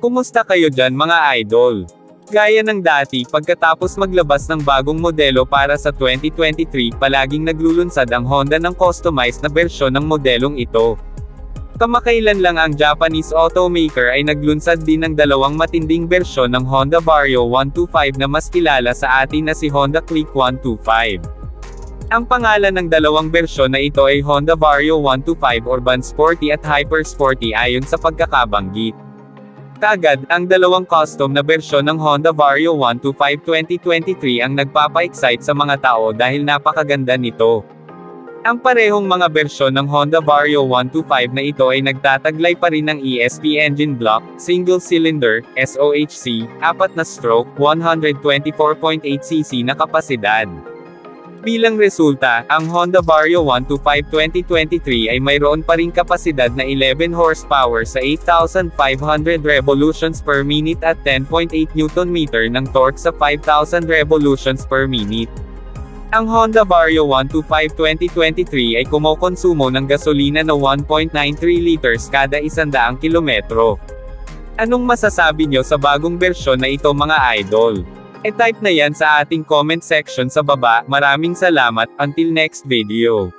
Kumusta kayo dyan mga idol? Gaya ng dati, pagkatapos maglabas ng bagong modelo para sa 2023, palaging naglulunsad ang Honda ng customized na bersyon ng modelong ito. Kamakailan lang ang Japanese automaker ay naglunsad din ng dalawang matinding bersyon ng Honda Vario 125 na mas kilala sa atin na si Honda Click 125. Ang pangalan ng dalawang bersyon na ito ay Honda Vario 125 Urban Sporty at Hyper Sporty ayon sa pagkakabanggit. Kagad, ang dalawang custom na bersyon ng Honda Vario 125 2023 ang nagpapa-excite sa mga tao dahil napakaganda nito. Ang parehong mga bersyon ng Honda Vario 125 na ito ay nagtataglay pa rin ng ESP engine block, single cylinder, SOHC, apat na stroke, 124.8cc na kapasidad. Bilang resulta, ang Honda Vario 125 2023 ay mayroon pa ring kapasidad na 11 horsepower sa 8,500 revolutions per minute at 10.8 Nm ng torque sa 5,000 revolutions per minute. Ang Honda Vario 125 2023 ay kumokonsumo ng gasolina na 1.93 liters kada 100 kilometro. Anong masasabi nyo sa bagong bersyon na ito mga idol? E-type na yan sa ating comment section sa baba, maraming salamat, until next video.